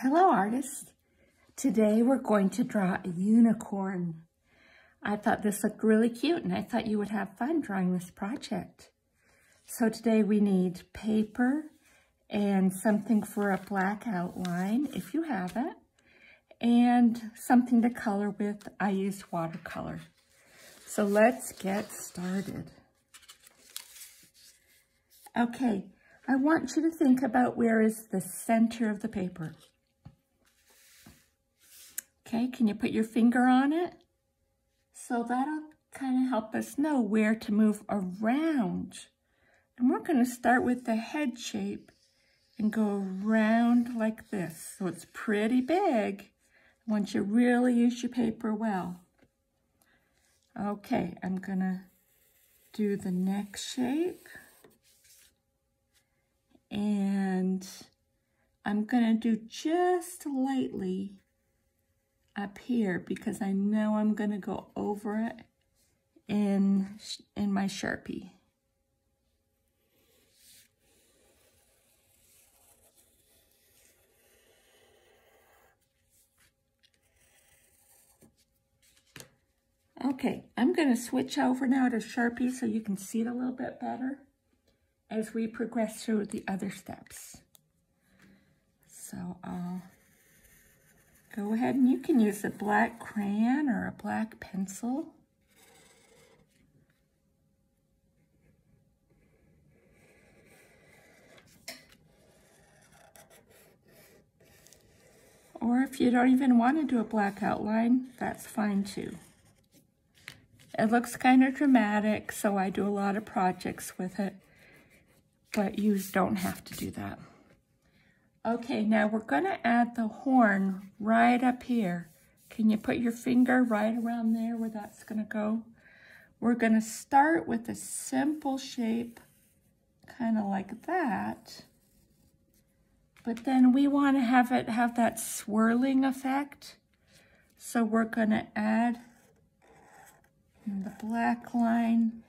Hello artists. Today we're going to draw a unicorn. I thought this looked really cute and I thought you would have fun drawing this project. So today we need paper and something for a black outline if you have it and something to color with. I used watercolor. So let's get started. Okay, I want you to think about where is the center of the paper. Okay, can you put your finger on it? So that'll kind of help us know where to move around. And we're going to start with the head shape and go around like this. So it's pretty big. I want you to really use your paper well. Okay, I'm going to do the neck shape. And I'm going to do just lightly up here because I know I'm going to go over it in, in my Sharpie. Okay, I'm going to switch over now to Sharpie so you can see it a little bit better as we progress through the other steps. So I'll Go ahead and you can use a black crayon or a black pencil. Or if you don't even want to do a black outline, that's fine too. It looks kind of dramatic, so I do a lot of projects with it, but you don't have to do that. Okay, now we're to add the horn right up here. Can you put your finger right around there where that's to go? We're to start with a simple shape, kind of like that. But then we want to have it have that swirling effect. So we're to add the black line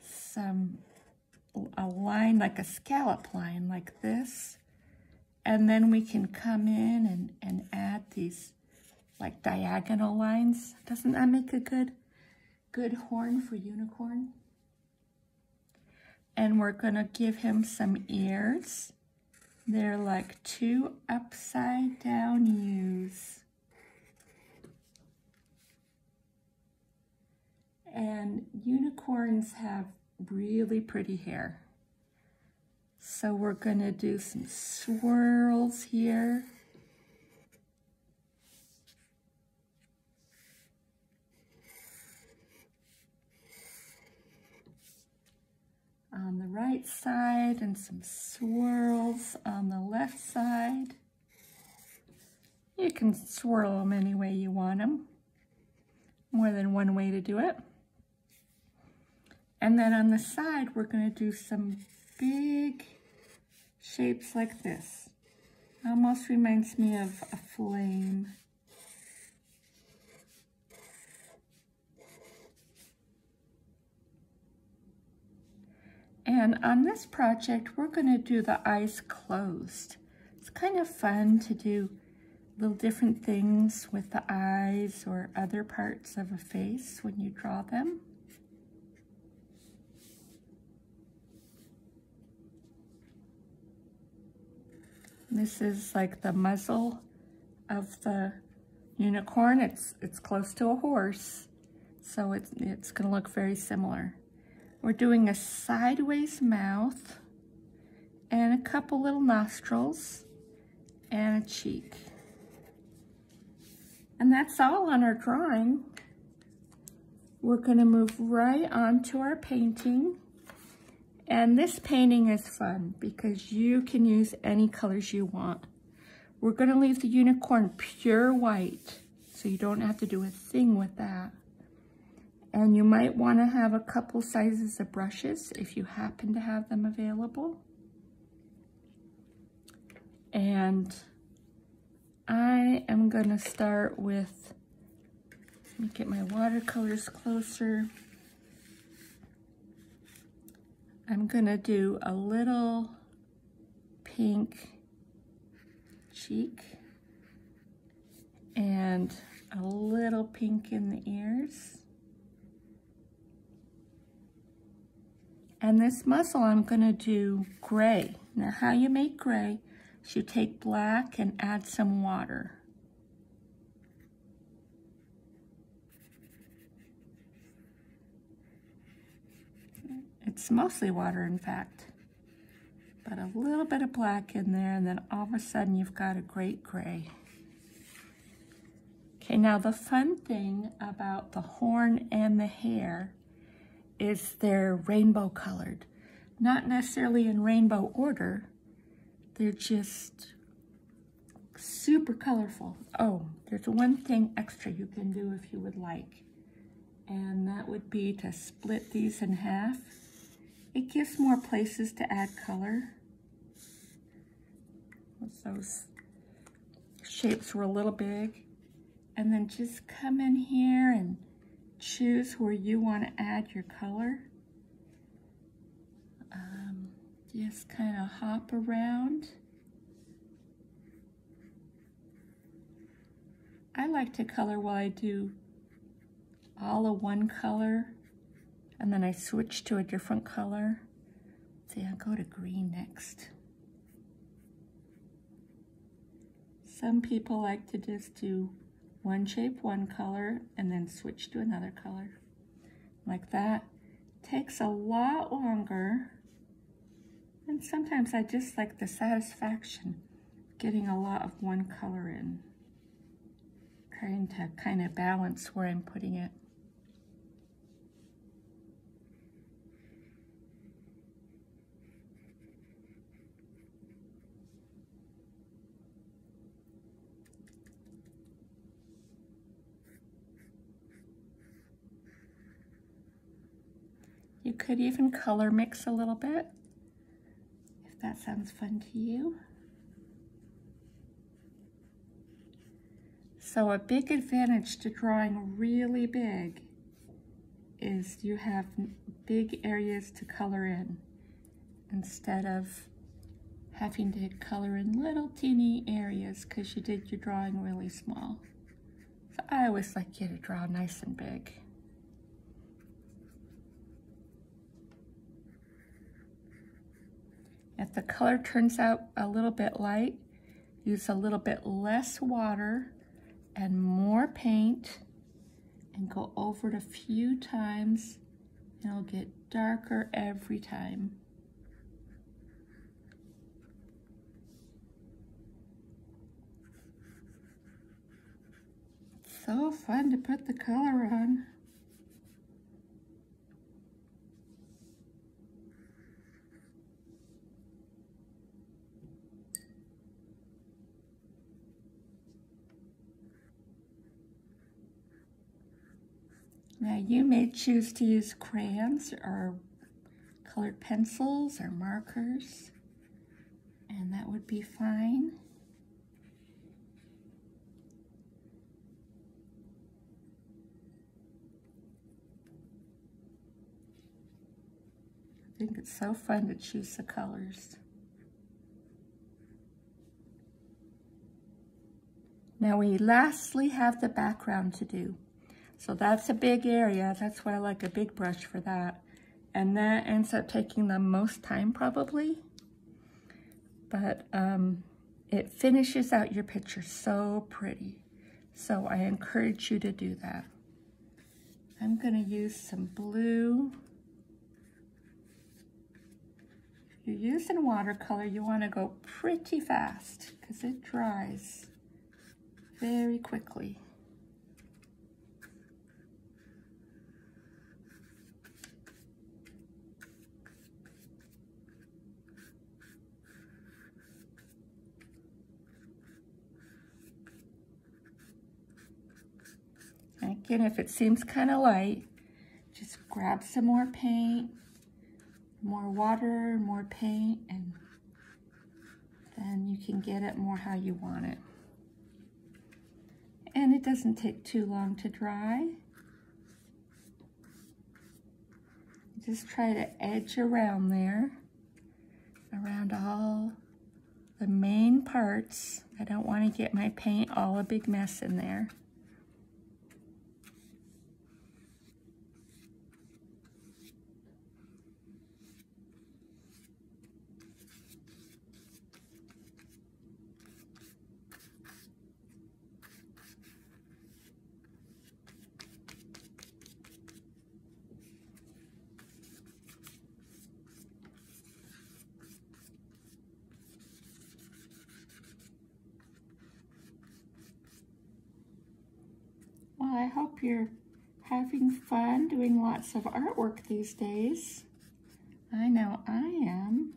some a line like a scallop line like this. And then we can come in and, and add these like diagonal lines. Doesn't that make a good, good horn for unicorn? And we're gonna give him some ears. They're like two upside down U's. And unicorns have really pretty hair. So we're going to do some swirls here. On the right side and some swirls on the left side. You can swirl them any way you want them. More than one way to do it. And then on the side, we're going to do some big shapes like this. Almost reminds me of a flame. And on this project, we're going to do the eyes closed. It's kind of fun to do little different things with the eyes or other parts of a face when you draw them. This is like the muzzle of the unicorn. It's, it's close to a horse, so it's, it's gonna look very similar. We're doing a sideways mouth and a couple little nostrils and a cheek. And that's all on our drawing. We're gonna move right on to our painting. And this painting is fun because you can use any colors you want. We're going to leave the unicorn pure white, so you don't have to do a thing with that. And you might want to have a couple sizes of brushes if you happen to have them available. And I am going to start with, let me get my watercolors closer. I'm gonna do a little pink cheek. And a little pink in the ears. And this muzzle I'm gonna do gray. Now how you make gray is you take black and add some water. It's mostly water, in fact. But a little bit of black in there, and then all of a sudden you've got a great gray. Okay, now the fun thing about the horn and the hair is they're rainbow colored. Not necessarily in rainbow order, they're just super colorful. Oh, there's one thing extra you can do if you would like, and that would be to split these in half it gives more places to add color. Those shapes were a little big. And then just come in here and choose where you want to add your color. Um, just kind of hop around. I like to color while I do all of one color and then I switch to a different color. See, I'll go to green next. Some people like to just do one shape, one color, and then switch to another color. Like that. Takes a lot longer. And sometimes I just like the satisfaction getting a lot of one color in. Trying to kind of balance where I'm putting it. Could even color mix a little bit, if that sounds fun to you. So a big advantage to drawing really big is you have big areas to color in instead of having to color in little teeny areas because you did your drawing really small. So I always like you to draw nice and big. If the color turns out a little bit light, use a little bit less water and more paint and go over it a few times and it'll get darker every time. so fun to put the color on. Now you may choose to use crayons or colored pencils or markers, and that would be fine. I think it's so fun to choose the colors. Now we lastly have the background to do. So that's a big area. That's why I like a big brush for that. And that ends up taking the most time probably. But um, it finishes out your picture so pretty. So I encourage you to do that. I'm gonna use some blue. If you're using watercolor, you wanna go pretty fast because it dries very quickly. If it seems kind of light, just grab some more paint, more water, more paint, and then you can get it more how you want it. And it doesn't take too long to dry. Just try to edge around there, around all the main parts. I don't want to get my paint all a big mess in there. I hope you're having fun doing lots of artwork these days. I know I am.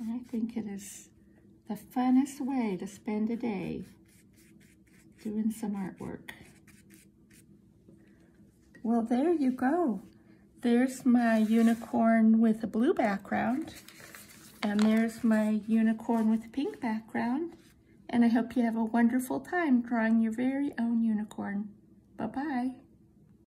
I think it is the funnest way to spend a day doing some artwork. Well, there you go. There's my unicorn with a blue background. And there's my unicorn with a pink background. And I hope you have a wonderful time drawing your very own unicorn. Bye-bye.